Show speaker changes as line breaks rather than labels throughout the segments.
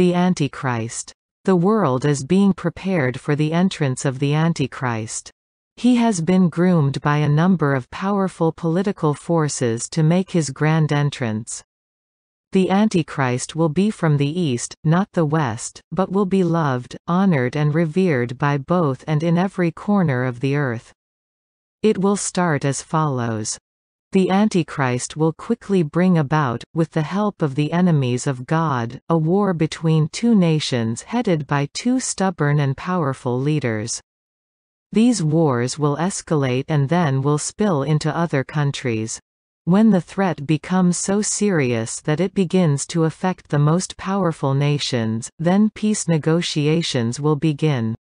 The Antichrist. The world is being prepared for the entrance of the Antichrist. He has been groomed by a number of powerful political forces to make his grand entrance. The Antichrist will be from the East, not the West, but will be loved, honored and revered by both and in every corner of the earth. It will start as follows. The Antichrist will quickly bring about, with the help of the enemies of God, a war between two nations headed by two stubborn and powerful leaders. These wars will escalate and then will spill into other countries. When the threat becomes so serious that it begins to affect the most powerful nations, then peace negotiations will begin.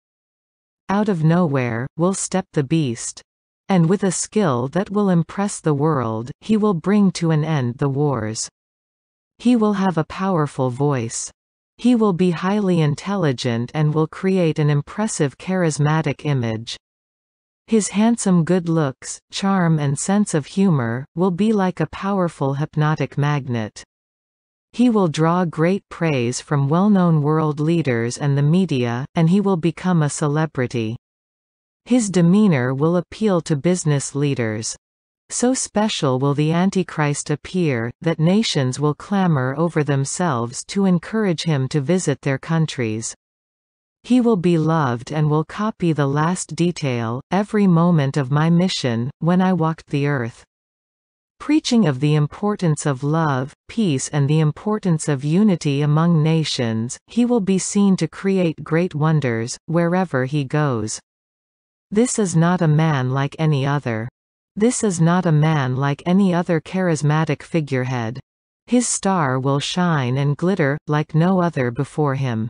Out of nowhere, will step the beast. And with a skill that will impress the world, he will bring to an end the wars. He will have a powerful voice. He will be highly intelligent and will create an impressive charismatic image. His handsome good looks, charm and sense of humor, will be like a powerful hypnotic magnet. He will draw great praise from well-known world leaders and the media, and he will become a celebrity. His demeanor will appeal to business leaders. So special will the Antichrist appear, that nations will clamor over themselves to encourage him to visit their countries. He will be loved and will copy the last detail, every moment of my mission, when I walked the earth. Preaching of the importance of love, peace and the importance of unity among nations, he will be seen to create great wonders, wherever he goes. This is not a man like any other. This is not a man like any other charismatic figurehead. His star will shine and glitter, like no other before him.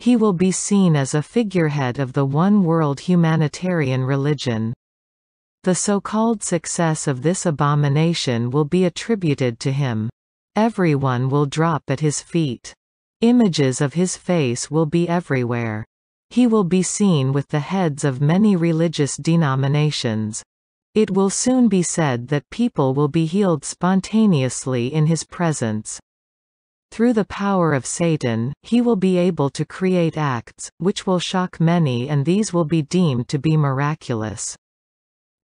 He will be seen as a figurehead of the one-world humanitarian religion. The so-called success of this abomination will be attributed to him. Everyone will drop at his feet. Images of his face will be everywhere. He will be seen with the heads of many religious denominations. It will soon be said that people will be healed spontaneously in his presence. Through the power of Satan, he will be able to create acts, which will shock many and these will be deemed to be miraculous.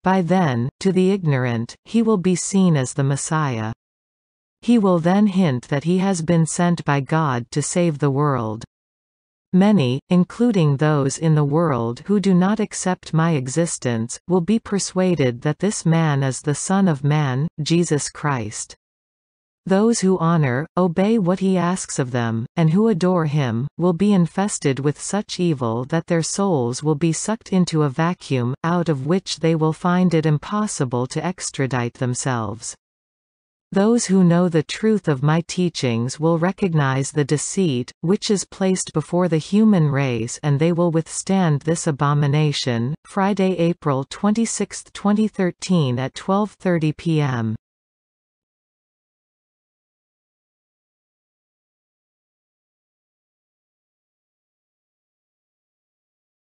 By then, to the ignorant, he will be seen as the Messiah. He will then hint that he has been sent by God to save the world. Many, including those in the world who do not accept my existence, will be persuaded that this man is the Son of Man, Jesus Christ. Those who honor, obey what he asks of them, and who adore him, will be infested with such evil that their souls will be sucked into a vacuum, out of which they will find it impossible to extradite themselves. Those who know the truth of my teachings will recognize the deceit, which is placed before the human race and they will withstand this abomination. Friday, April 26, 2013 at 12.30 p.m.